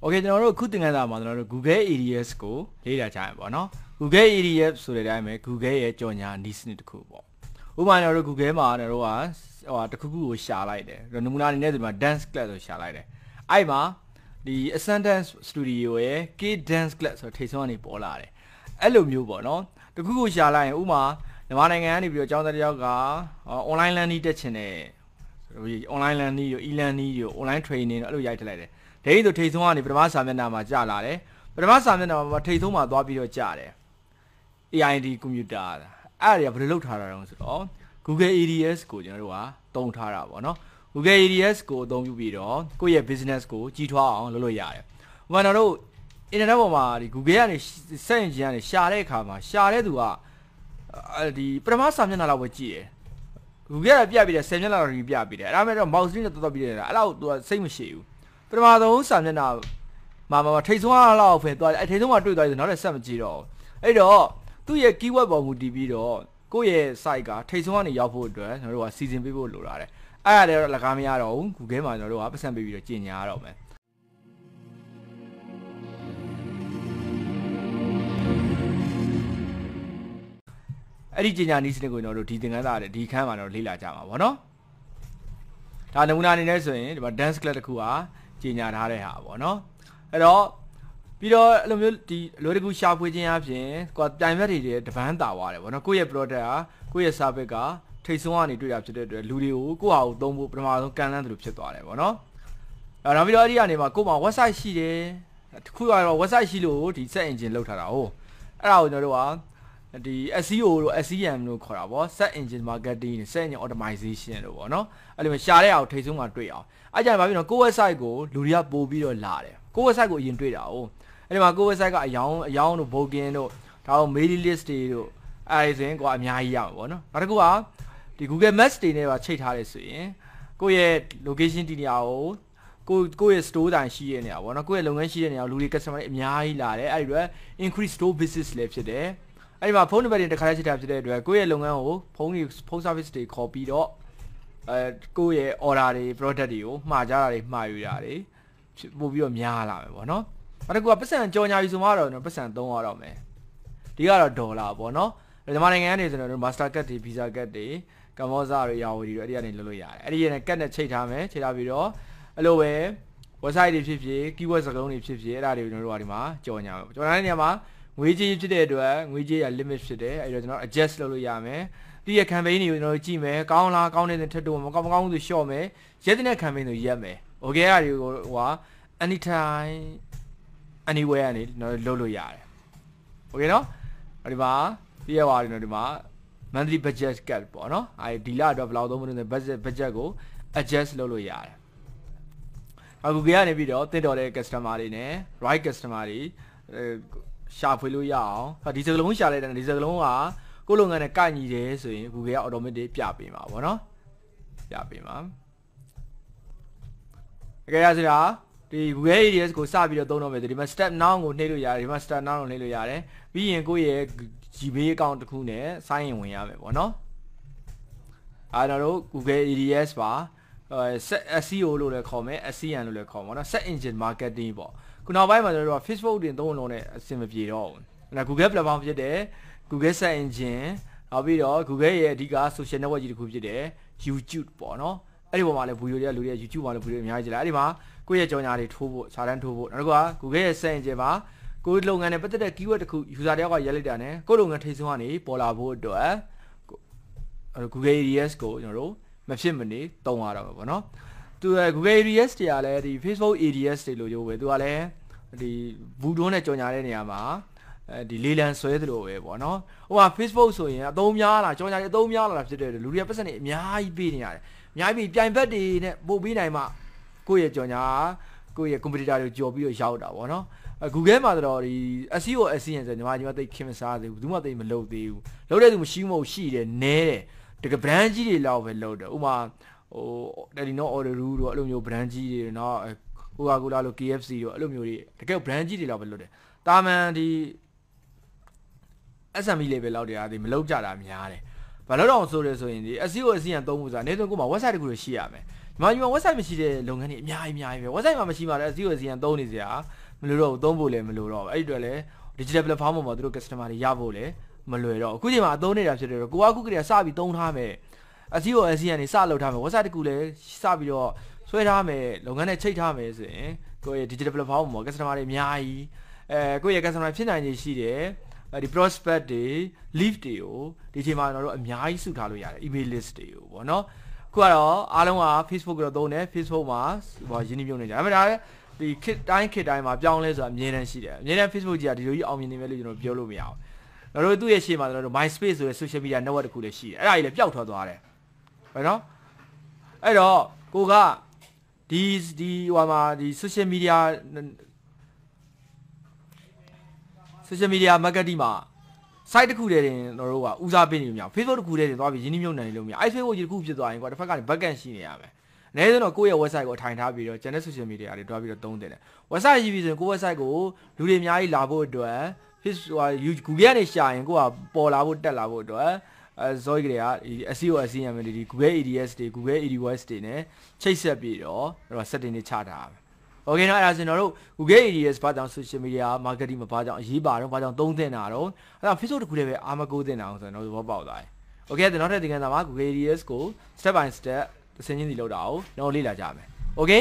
โอเคကျွန်တော်တို့ခုသင်ခန်းစာမှာကျွန်တော်တို့ Google ADS ကိုလေ့လာကြရပါတော့ Google ADS ဆိုတဲ့အတိုင်းပဲ Google ရဲ့ကြော်ညာနည်းစနစ်တစ်ခုပေါ့ဥပမာကျွန်တော်တို့ Google မှာကျွန်တော်တို့ကဟိုဟာတစ်ခုခုကိုရှာလိုက်တယ်နမူနာအနေနဲ့ဒီမှာ dance class ဆိုရှာလိုက်တယ်အဲ့မှာဒီ Ascendance Studio ရဲ့ K Dance Class ဆိုထိတ်ဆုံးကနေပေါ်လာတယ်အဲ့လိုမျိုးပေါ့နော်တစ်ခုခုရှာလိုက်ရင်ဥပမာမြန်မာနိုင်ငံကနေပြီးတော့ကျောင်းသားတစ်ယောက်က online learning တက်ချင်တယ်ဟို online learning ရော e-learning ရော online training အဲ့လိုရိုက်ထည့်လိုက်တယ် ဒိန်းဆိုထိတ်ဆုံးကနေပထမစာမျက်နှာမှာကြာလာတယ်ပထမစာမျက်နှာမှာထိတ်ဆုံးမှာသွားပြီးတော့ကြာတယ် AID ကွန်ပျူတာအဲ့ဒါတွေကဘယ်လိုလုပ်ထားတာလဲဆိုတော့ Google ADS ကိုကျွန်တော်တို့ကတုံထားတာပေါ့နော် Google ADS ကိုအသုံးပြုပြီးတော့ကိုယ့်ရဲ့ business ကိုကြီးထွားအောင်လုပ်လို့ရတယ်။ဥပမာတော့ internet ပေါ်မှာဒီ Google ကနေစက်အင်ဂျင်ကနေရှာတဲ့အခါမှာရှာတဲ့သူကအဲဒီပထမစာမျက်နှာလောက်ပဲကြည့်တယ်။ Google ကပြပြီးတယ်10မျက်နှာလောက်ပြပြီးတယ်။အဲ့ဒါမဲ့တော့ mouse နဲ့တော်တော်ပြတယ်အဲ့လောက်သူကစိတ်မရှိဘူး။ ပထမဆုံးစာမျက်နှာမှာမှာထိတ်ဆုံးအားလောက်ပဲသွားအဲ့ထိတ်ဆုံးမှာတွေ့သွားပြီနောက်ထပ်ဆက်မကြည့်တော့အဲ့တော့သူ့ရဲ့ keyword ပေါ်မူတည်ပြီးတော့ကိုယ့်ရဲ့ site ကထိတ်ဆုံးကနေရောက်ဖို့အတွက်ကျွန်တော်တို့ကစီစဉ်ပေးဖို့လိုတာတယ်အဲ့ဒါလည်းလကားမရတော့ဘူး Google မှာကျွန်တော်တို့ကပတ်စံပေးပြီးတော့ကြီးညာရတော့မယ်အဲ့ဒီကြီးညာနည်းစနစ်ကိုကျွန်တော်တို့ဒီသင်ခန်းစာတဲ့ဒီခန်းမှာတော့လေ့လာကြမှာပေါ့နော်ဒါနမူနာအနေနဲ့ဆိုရင်ဒီမှာ dance class တစ်ခုဟာ ကြီးညာထားတဲ့ဟာပေါ့နော်အဲ့တော့ပြီးတော့အဲ့လိုမျိုးဒီလိုတကူရှာဖွေခြင်းအပြင်ကိုယ်တိုင်ဘက်တွေတပန်းတာသွားတယ်ဗောနော်ကိုယ့်ရဲ့ product ကကိုယ့်ရဲ့ service ကထိတ်ဆုံးကနေတွေ့တာဖြစ်တဲ့အတွက်လူတွေကိုကိုယ့်ဟာကိုသုံးဖို့ပထမဆုံးကန်လန်းသလိုဖြစ်သွားတယ်ဗောနော်အဲ့တော့ပြီးတော့အဲ့ဒီကနေမှကိုယ်မှာ website ရှိတယ်တခုကတော့ website ရှိလို့ဒီ set engine လောက်ထားတာဟုတ်အဲ့ဒါကိုကျွန်တော်တို့က ဒီ SEO တို့ SEM လို့ခေါ်တာဗော set engine marketing set engine optimization လို့ဗောနော်အဲ့လိုမျိုးရှာတဲ့အောင်ထိတ်ဆုံးမှာတွေ့အောင်အဲ့ကြရင်ဘာဖြစ်လို့ကိုယ့် website ကိုလူတွေကပို့ပြီးတော့လာတယ်ကိုယ့် website ကိုအရင်တွေ့တာဟုတ်အဲ့ဒီမှာကိုယ့် website ကအယောင်းအယောင်းတို့ booking တို့ဒါတော့ mailing list တွေတို့အဲ့ဒီဆိုရင်ကိုကအများကြီးရမှာဗောနော်နောက်တစ်ခုကဒီ Google Maps တွေနဲ့ပါချိတ်ထားတယ်ဆိုရင်ကိုယ့်ရဲ့ location ဒီနေရာကိုကိုကိုယ့်ရဲ့ store တိုင်ရှိတဲ့နေရာပေါ့နော်ကိုယ့်ရဲ့လုပ်ငန်းရှိတဲ့နေရာကိုလူတွေ customer တွေအများကြီးလာတယ်အဲ့ဒီအတွက် increase store business လည်းဖြစ်တယ် အဲ့ဒီမှာဖုန်းနံပါတ်တွေတစ်ခါတည်းချိတ်ထားဖြစ်တဲ့အတွက်ကိုယ့်ရဲ့လုပ်ငန်းကိုဖုန်းတွေဖုန်း service တွေခေါ်ပြီးတော့အဲကိုယ့်ရဲ့ order တွေ product တွေကိုမှာကြတာတွေမှာယူတာတွေပို့ပြီးတော့များလာမယ်ပေါ့နော်နောက်တစ်ခုကပတ်စံကြော်ညာပြီဆိုမှတော့ပတ်စံသုံးရတော့မယ်ဒီကတော့ဒေါ်လာပေါ့နော်မြန်မာနိုင်ငံကနေဆိုတော့ master card တွေ visa card တွေကမ္ဘောဇတွေရာဝတီတွေအဲ့ဒီကနေလွတ်လို့ရတယ်အဲ့ဒီနဲ့ကတ်နဲ့ချိတ်ထားမယ်ချိတ်ထားပြီးတော့အဲ့လိုပဲ website တွေဖြစ်ဖြစ် keyword စကားလုံးတွေဖြစ်ဖြစ်အဲ့ဒါတွေကိုကျွန်တော်တို့ကဒီမှာကြော်ညာမယ်ကြော်ညာတဲ့နေရာမှာ ငွေကြေးဖြစ်တဲ့အတွက်ငွေကြေးရ limit ဖြစ်တယ်အဲ့တော့ကျွန်တော် adjust လုပ်လို့ရမယ်ဒီရဲ့ campaign တွေကိုကျွန်တော်တို့ကြည့်မယ်ကောင်းလားကောင်းတဲ့ထက်တော့မကောင်းမကောင်းဘူးဆိုရှော့မယ်ရက်တဲ့ campaign တွေရက်မယ် okay အဲ့ဒါတွေကိုဟိုဟာ anytime anywhere ကနေလုပ်လို့ရတယ် okay နော်ဒီမှာဒီရပါတယ်နော်ဒီမှာ monthly budget cap ပေါ့နော်အဲဒီလအတွက်ဘယ်လောက်သုံးမလို့လဲ budget budget ကို adjust လုပ်လို့ရတယ်အခု Google ကနေပြီးတော့တင်တော်တဲ့ customer တွေနဲ့ right customer တွေ ရှာဖွေလို့ရအောင်ဒီစကလုံးရှာလိုက်တဲ့ဒီစကလုံးကကိုယ်လုပ်ငန်းနဲ့ကိုက်ညီတယ်ဆိုရင် Google က automatic ပြပေးမှာပေါ့နော်ပြပေးမှာအကယ်ရစရာဒီ Google ADS ကိုစပြီးတော့သုံးတော့မယ်ဒီမှာ step now ကိုနှိပ်လို့ရတယ်ဒီမှာ step now ကိုနှိပ်လို့ရတယ်ပြီးရင်ကိုယ့်ရဲ့ Gmail account တစ်ခုနဲ့ sign in ဝင်ရမယ်ပေါ့နော်အဲတော့တို့ Google ADS ပါအဲ SEO လို့လည်းခေါ်မယ် SEM လို့လည်းခေါ်မှာနော် Search Engine Marketing ပေါ့ ခုနောက်ပိုင်းမှာကျွန်တော်တို့က Facebook တင်သုံးလုံးနဲ့အဆင်မပြေတော့ဘူးအဲ့ဒါ Google platform ဖြစ်တဲ့ Google Search Engine နောက်ပြီးတော့ Google ရဲ့အဓိက social network ကြီးတစ်ခုဖြစ်တဲ့ YouTube ပေါ့နော်အဲ့ဒီပေါ်မှာလည်းဗီဒီယိုတွေကလူတွေက YouTube မှာလည်းဗီဒီယိုအများကြီးကြည့်လိုက်အဲ့ဒီမှာကိုယ့်ရဲ့ကြော်ညာတွေထိုးဖို့စာတန်းထိုးဖို့နောက်တစ်ခုက Google ရဲ့ Search Engine မှာကိုယ်လုပ်ငန်းနဲ့ပတ်သက်တဲ့ keyword တစ်ခု user တယောက်ကရိုက်လိုက်တာ ਨੇ ကိုယ်လုပ်ငန်းထိဆုံးကနေပေါ်လာဖို့အတွက် Google ADS ကိုကျွန်တော်တို့မဖြစ်မနေတုံးရတော့မှာပေါ့နော် သူ Google ADS တွေကလည်းဒီ Facebook ADS တွေလိုမျိုးပဲသူကလည်းဒီဘူးတွန်းနဲ့ကြော်ညာတဲ့နေရာမှာအဲဒီလေလံဆွဲသလိုပဲပေါ့နော်ဟိုမှာ Facebook ဆိုရင်အသုံးများလာကြော်ညာတွေအသုံးများလာတာဖြစ်တဲ့လူတွေကပတ်စံတွေအများကြီးပေးနေရတယ်အများကြီးပြိုင်ဘက်တွေနဲ့ပို့ပေးနိုင်မှကိုယ့်ရဲ့ကြော်ညာကိုယ့်ရဲ့ competitor တွေကြော်ပြီးတော့ရောက်တာပေါ့နော် Google မှာတော့ဒီ SEO SEM ဆိုညီမညီမသိခင်မစားသေးဘူးဘူးမှသိမလုပ်သေးဘူးလုပ်တဲ့သူမရှိမဟုတ်ရှိတယ်နဲတယ်တကယ် brand ကြီးတွေလောက်ပဲလုပ်တယ်ဥမာ ဟို Telenor Order Roo တို့အဲ့လိုမျိုး brand ကြီးတွေနော် Coca-Cola တို့ KFC တို့အဲ့လိုမျိုးတွေတကယ် brand ကြီးတွေလောက်ပဲလွတ်တယ်။တာမန်ဒီ SME level လောက်တရားဒီမလောက်ကြတာများတယ်။ဘာလို့တော့ဆိုလဲဆိုရင်ဒီ SEO SEM သုံးမှုဆိုတာနေတော့ကိုမှ website တခုလိုရှိရမယ်။ဒီမှာဒီမှာ website မရှိတဲ့လုပ်ငန်းတွေအများကြီးအများကြီးပဲ။ website မှာမရှိမှလည်း SEO SEM သုံးနေစရာမလိုတော့ဘူးသုံးဖို့လည်းမလိုတော့ဘူး။အဲ့ဒီအတွက်လည်း digital platform ပေါ်မှာသူတို့ customer တွေရဖို့လည်းမလွယ်တော့အခုချိန်မှာအသုံးနေတာဖြစ်တယ်တော့ကိုကခုကတည်းကစပြီးသုံးထားမယ်။ SEO SEM နေစလုပ်ထားမယ် website တကူလည်းစပြီးတော့ဆွဲထားမယ်လုပ်ငန်းနဲ့ချိတ်ထားမယ်ဆိုရင်ကိုယ့်ရဲ့ digital platform ပေါ်မှာ customer တွေအများကြီးအဲကိုယ့်ရဲ့ customer ဖြစ်နိုင်ခြေရှိတယ်အဲဒီ prospect တွေ lead တွေကိုဒီချိန်မှာကျွန်တော်တို့အများကြီးစုထားလို့ရတယ် email list တွေကိုပေါ့နော်ခုကတော့အားလုံးက Facebook ကတော့သုံးတယ် Facebook မှာဟိုရင်းနှီးမြှုပ်နေကြတယ်ဒါပေမဲ့ဒါဒီ kit တိုင်း kit တိုင်းမှာပြောင်းလဲဆိုတာအမြဲတမ်းရှိတယ်အမြဲတမ်း Facebook ကြီးကဒီလိုကြီးအောင်မြင်နေမယ်လို့ကျွန်တော်ပြောလို့မရဘူးကျွန်တော်တို့သူ့ရဲ့ရှေ့မှာကျွန်တော်တို့ MySpace ဆိုတဲ့ social media network တစ်ခုလည်းရှိတယ်အဲ့ဒါကြီးလည်းပျောက်ထွက်သွားတယ် ဘယ်နော်အဲ့တော့ကိုကဒီဒီဟိုမှာဒီ social media social media marketing မှာ site တစ်ခုတည်းတင်တို့တို့ကဦးစားပေးနေလို့မရဘူး Facebook တစ်ခုတည်းတင်သွားပြီးရင်းနှီးမြှုပ်နှံနေလို့မရဘူးအဲ့ Facebook ကြီးတစ်ခုဖြစ်သွားရင်ကွာတစ်ဖက်ကနေ backend ရှိနေရမယ်အနည်းဆုံးတော့ကိုယ့်ရဲ့ website ကိုထိုင်ထားပြီးတော့ channel social media တွေတွားပြီးတော့သုံးတယ် website ရှိပြီဆိုရင်ကိုယ့် website ကိုလူတွေအများကြီးလာဖို့အတွက် Facebook ဟို Google ကနေရှာရင်ကိုကပေါ်လာဖို့တက်လာဖို့အတွက် အဲ Zoe ကလေးကဒီ SEO SEM တွေဒီ Google ADS တွေ Google AdWords တွေနဲ့ချိတ်ဆက်ပြီးတော့တော့ setting တွေချထားတာပဲโอเคနော်အဲ့ဒါဆိုကျွန်တော်တို့ Google ADS ဘာကြောင့် social media marketing မှာဘာကြောင့်အရေးပါတော့ဘာကြောင့်သုံးသင့်တာတော့အဲ့ဒါ Facebook တခုတည်းပဲအာမကိုးသင့်တာအောင်ဆိုတော့ကျွန်တော်တို့ဘောပေါက်သွားတယ်โอเคကျွန်တော်ထပ်သင်ခန်းစာမှာ Google ADS ကို step by step တစ်ဆင့်ချင်းစီလောက်တာအောင်ကျွန်တော်လေ့လာကြမယ်โอเค